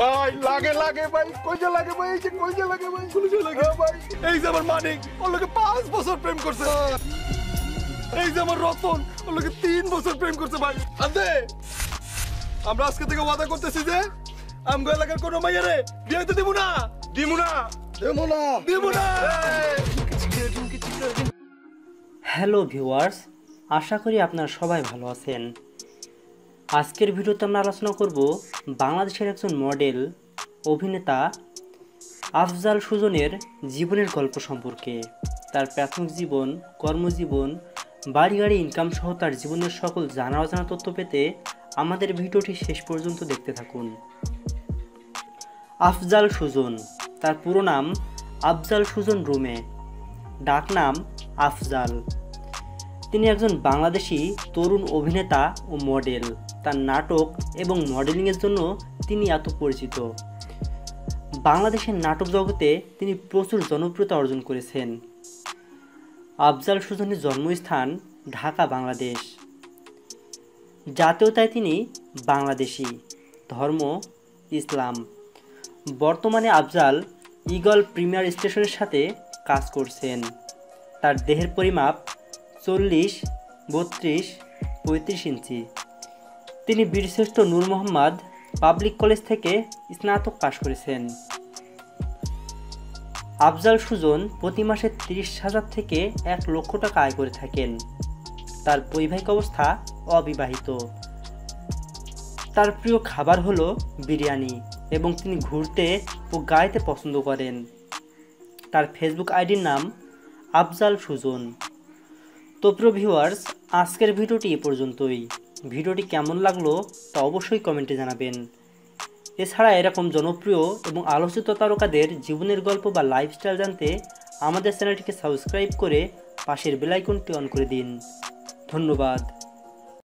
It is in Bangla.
ভাই লাগে লাগে ভাই কই লাগে ভাই এই যে কই লাগে ভাই। কোন লাগে। ভাই। এই যে আমার মানিক ওর লোকে পাঁচ বছর প্রেম করছে। এই যে আমার রতন ওর লোকে তিন বছর প্রেম করছে ভাই। আন্দে। আমরা আজকে থেকে ওয়াদা করতেছি যে আমগো এলাকার কোনো মাইয়ারে বিয়ে হইতে দিব না। দিব না। দিব না। দিব না। হ্যালো ভিউয়ার্স আশা করি আপনারা সবাই ভালো আছেন। আজকের ভিডিওতে আমরা আলোচনা করব বাংলাদেশের একজন মডেল, অভিনেতা আফজাল সুজনের জীবনের গল্প সম্পর্কে। তার প্রাথমিক জীবন, কর্মজীবন, বাড়ি গাড়ি ইনকাম সহ তার জীবনের সকল জানা অজানা তথ্য পেতে আমাদের ভিডিওটি শেষ পর্যন্ত দেখতে থাকুন। আফজাল সুজন, তার পুরো নাম আফজাল সুজন রুমে। ডাকনাম আফজাল। তিনি একজন বাংলাদেশি তরুণ অভিনেতা ও মডেল। তার নাটক এবং মডেলিংয়ের জন্য তিনি এত পরিচিত। বাংলাদেশের নাটক জগতে তিনি প্রচুর জনপ্রিয়তা অর্জন করেছেন। আফজাল সুজনের জন্মস্থান ঢাকা, বাংলাদেশ। জাতীয়তায় তিনি বাংলাদেশি, ধর্ম, ইসলাম। বর্তমানে আফজাল ইগল প্রিমিয়ার স্টেশনের সাথে কাজ করছেন। তার দেহের পরিমাপ চল্লিশ, বত্রিশ, পঁয়ত্রিশ ইঞ্চি। তিনি বীরশ্রেষ্ঠ নূর মোহাম্মদ পাবলিক কলেজ থেকে স্নাতক পাশ করেছেন। আফজাল সুজন প্রতি মাসে তিরিশ হাজার থেকে এক লক্ষ টাকা আয় করে থাকেন। তার বৈবাহিক অবস্থা অবিবাহিত। তার প্রিয় খাবার হলো বিরিয়ানি এবং তিনি ঘুরতে ও গাইতে পছন্দ করেন। তার ফেসবুক আইডির নাম আফজাল সুজন। তো প্রিয় ভিউয়ার্স আজকের ভিডিওটি এ পর্যন্তই। ভিডিওটি কেমন লাগল তা অবশ্যই কমেন্টে জানাবেন। এছাড়া এরকম জনপ্রিয় এবং আলোচিত তারকাদের জীবনের গল্প বা লাইফস্টাইল জানতে আমাদের চ্যানেলটিকে সাবস্ক্রাইব করে পাশের বেলাইকনটি অন করে দিন। ধন্যবাদ।